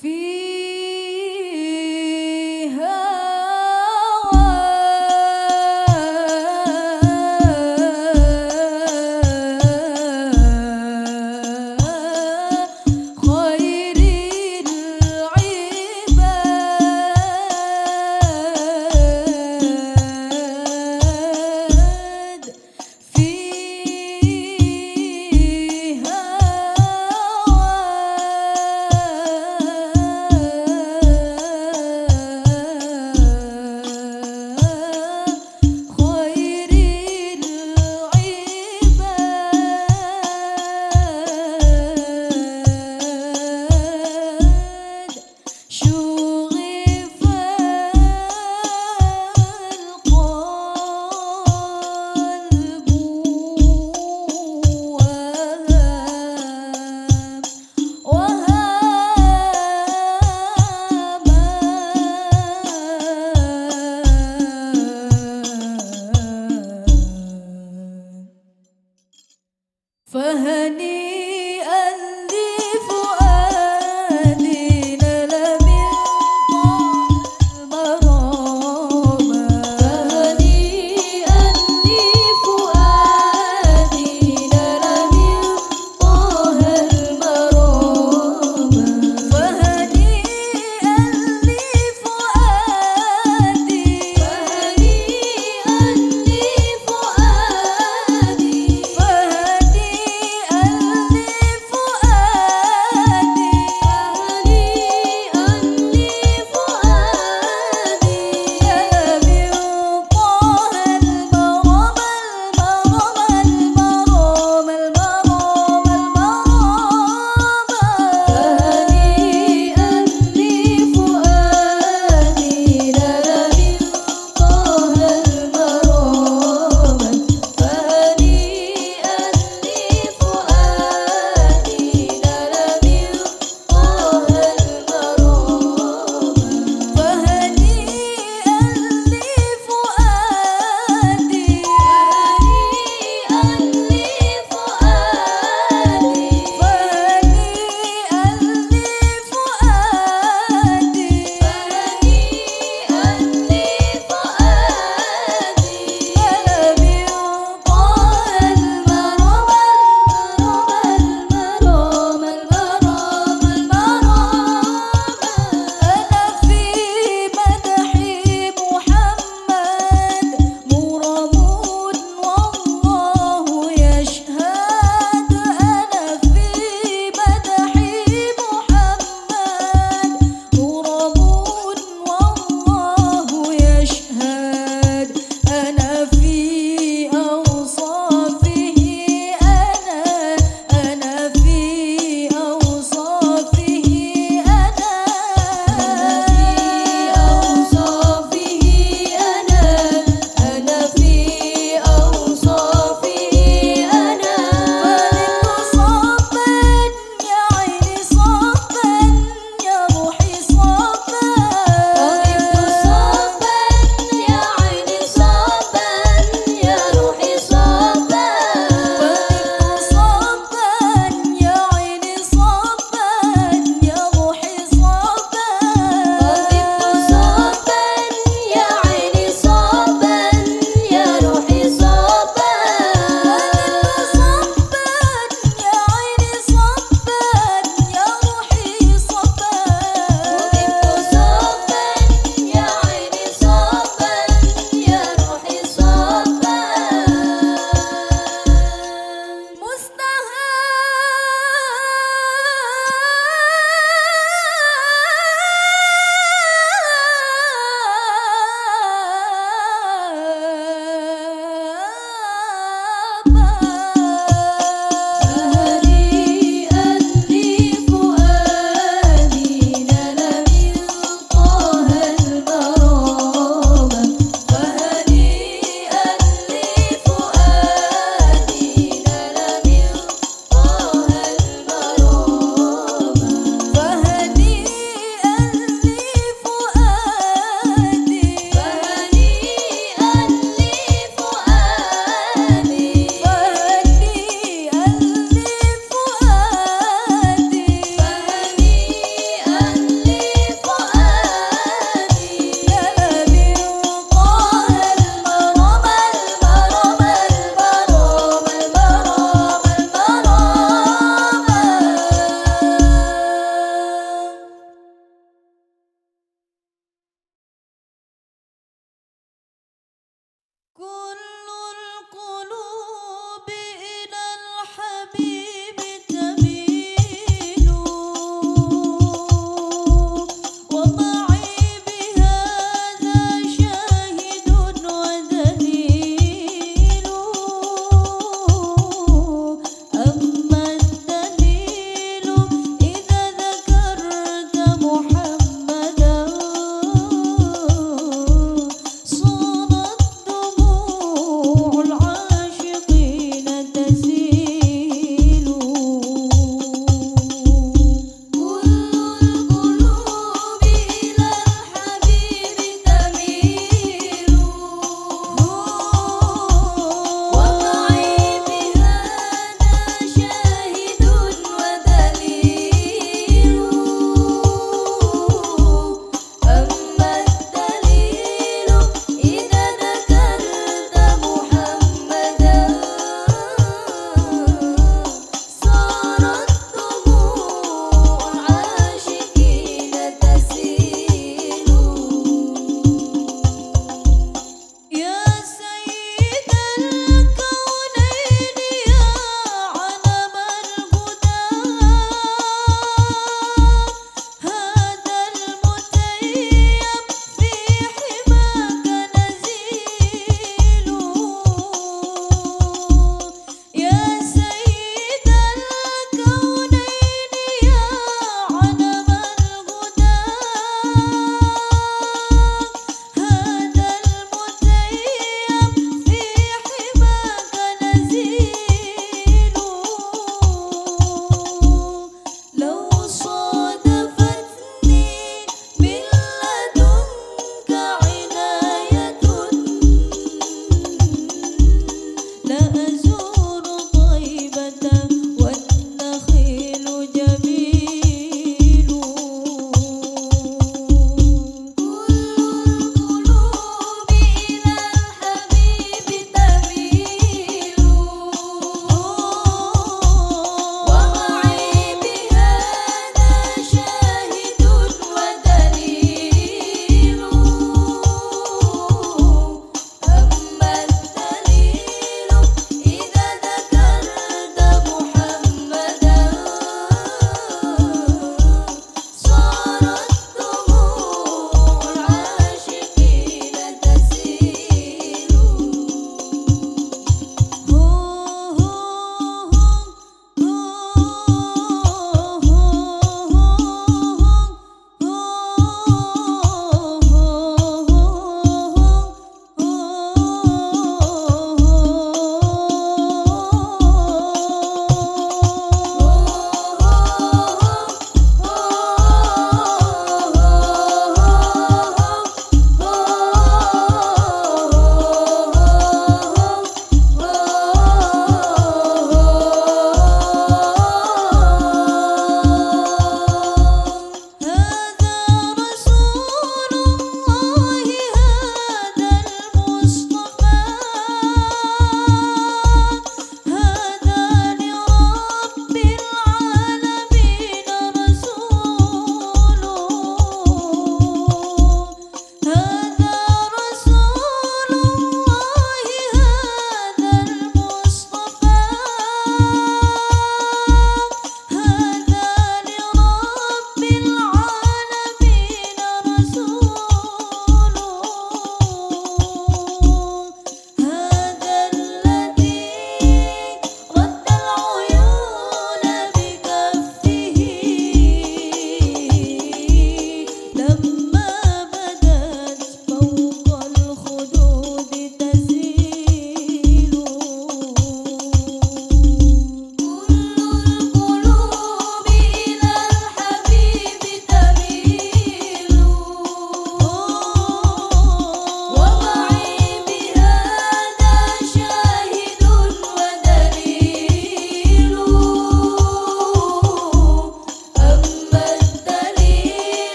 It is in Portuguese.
Filho.